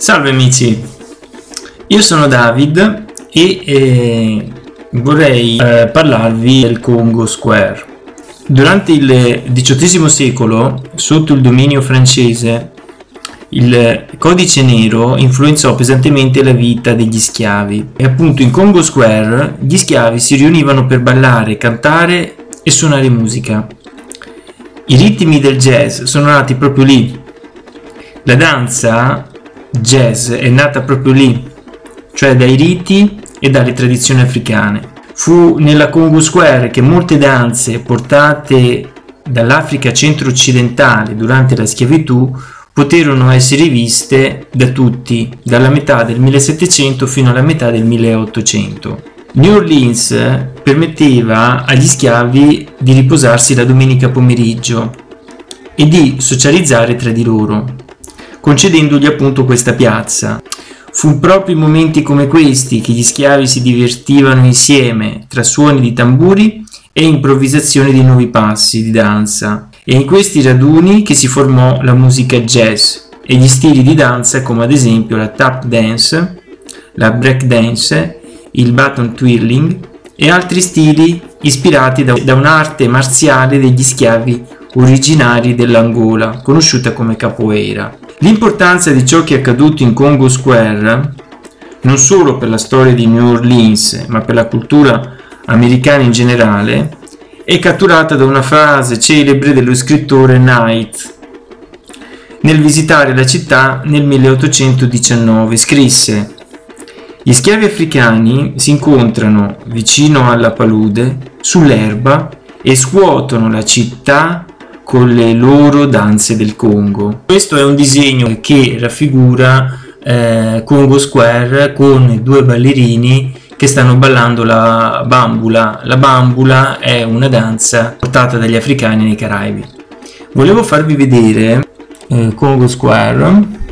Salve amici, io sono David e eh, vorrei eh, parlarvi del Congo Square. Durante il XVIII secolo, sotto il dominio francese, il codice nero influenzò pesantemente la vita degli schiavi e appunto in Congo Square gli schiavi si riunivano per ballare, cantare e suonare musica. I ritmi del jazz sono nati proprio lì. La danza jazz è nata proprio lì, cioè dai riti e dalle tradizioni africane. Fu nella Congo Square che molte danze portate dall'Africa centro-occidentale durante la schiavitù poterono essere viste da tutti, dalla metà del 1700 fino alla metà del 1800. New Orleans permetteva agli schiavi di riposarsi la domenica pomeriggio e di socializzare tra di loro, concedendogli appunto questa piazza. Fu proprio in momenti come questi che gli schiavi si divertivano insieme tra suoni di tamburi e improvvisazioni di nuovi passi di danza. E in questi raduni che si formò la musica jazz e gli stili di danza come ad esempio la tap dance, la break dance, il button twirling e altri stili ispirati da, da un'arte marziale degli schiavi originari dell'Angola, conosciuta come capoeira. L'importanza di ciò che è accaduto in Congo Square, non solo per la storia di New Orleans, ma per la cultura americana in generale, è catturata da una frase celebre dello scrittore Knight. Nel visitare la città nel 1819 scrisse Gli schiavi africani si incontrano vicino alla palude, sull'erba, e scuotono la città con le loro danze del Congo. Questo è un disegno che raffigura eh, Congo Square con due ballerini che stanno ballando la bambula. La bambula è una danza portata dagli africani nei Caraibi. Volevo farvi vedere eh, Congo Square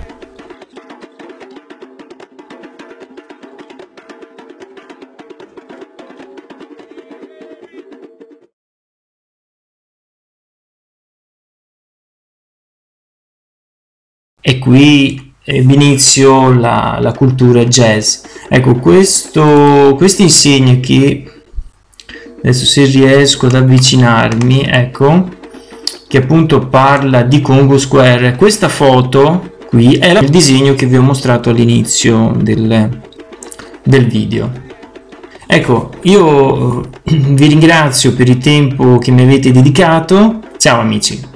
e qui inizio la, la cultura jazz. Ecco, questo, questo insegna che adesso se riesco ad avvicinarmi, ecco, che appunto parla di Congo Square. Questa foto qui è il disegno che vi ho mostrato all'inizio del, del video. Ecco, io vi ringrazio per il tempo che mi avete dedicato. Ciao amici!